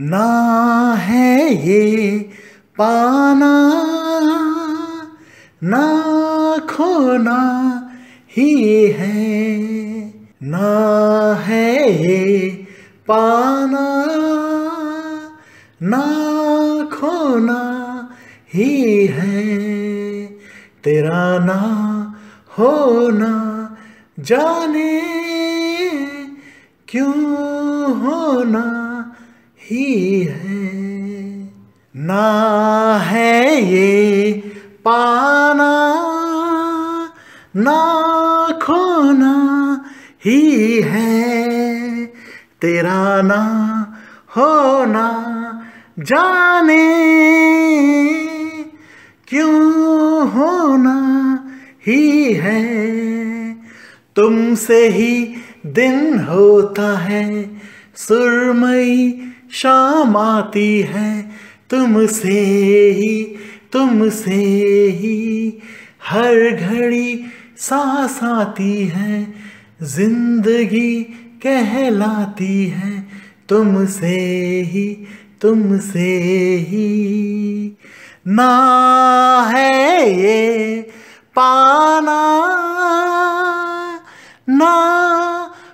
ना है ये पाना, ना खोना ही है। ना है ये पाना, ना खोना ही है। तेरा ना होना जाने क्यों होना? ही है। ना है ये पाना, ना खोना ही है। तेरा ना होना जाने क्यों होना ही है। तुमसे ही दिन होता है, सुरमई शाम आती है, तुमसे ही तुमसे ही। हर घड़ी सांस आती है, ज़िंदगी कहलाती है, तुमसे ही तुमसे ही। ना है ये पाना, ना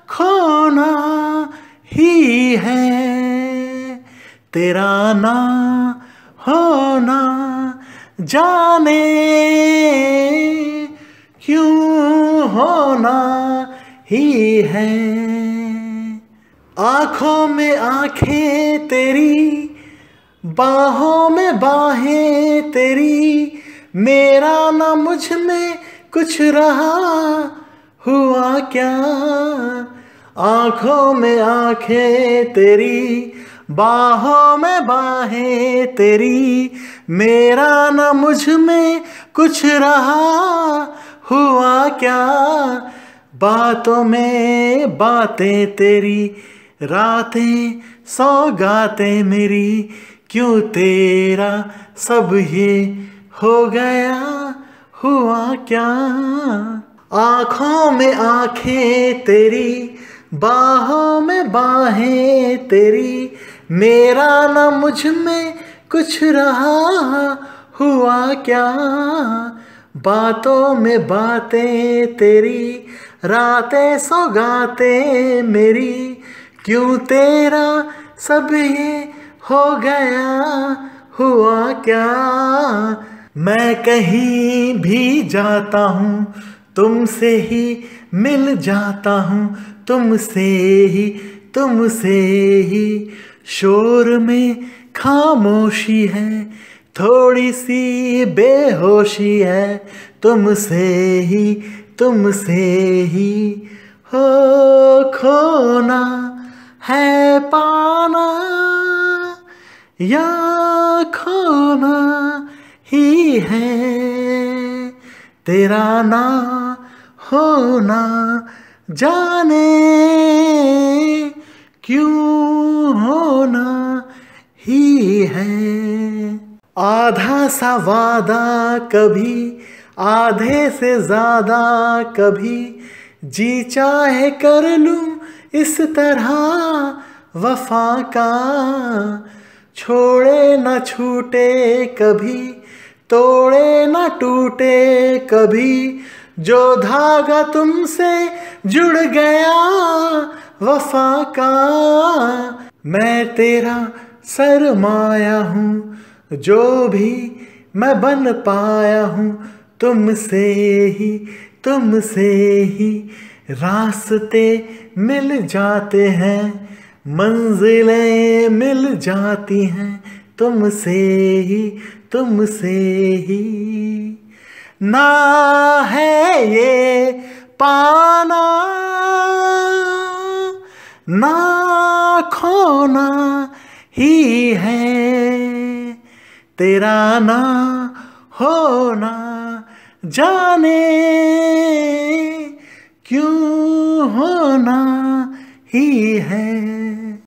खोना ही है। तेरा ना होना जाने क्यों होना ही है। आँखों में आँखें तेरी, बाहों में बाहें तेरी, मेरा ना मुझमें कुछ रहा हुआ क्या? आँखों में आँखें तेरी बाहों में बाहें तेरी, मेरा न मुझमें कुछ रहा, हुआ क्या? बातों में बातें तेरी, रातें सौगातें मेरी, क्यों तेरा सब ये हो गया, हुआ क्या? आँखों में आँखें तेरी, बाहों में बाहें तेरी मेरा ना मुझमें कुछ रहा हुआ क्या? बातों में बातें तेरी, रातें सौगातें मेरी, क्यों तेरा सब ये हो गया हुआ क्या? मैं कहीं भी जाता हूँ, तुमसे ही मिल जाता हूँ, तुमसे ही तुमसे ही। शोर में खामोशी है थोड़ी सी बेहोशी है, तुमसे ही तुमसे ही। हो, खोना है पाना, या खोना ही है। तेरा ना होना जाने क्यों होना ही है? आधा सा वादा कभी, आधे से ज़्यादा कभी, जी चाहे कर लूँ इस तरह वफा का। छोड़े न छूटे कभी, तोड़े न टूटे कभी, जो धागा तुमसे जुड़ गया वफा का। मैं तेरा सरमाया हूँ, जो भी मैं बन पाया हूँ, तुमसे ही तुमसे ही रास्ते मिल जाते हैं, मंजिलें मिल जाती हैं, तुमसे ही तुमसे ही। ना है ये पाना ना खोना ही है। तेरा ना होना जाने क्यों होना ही है।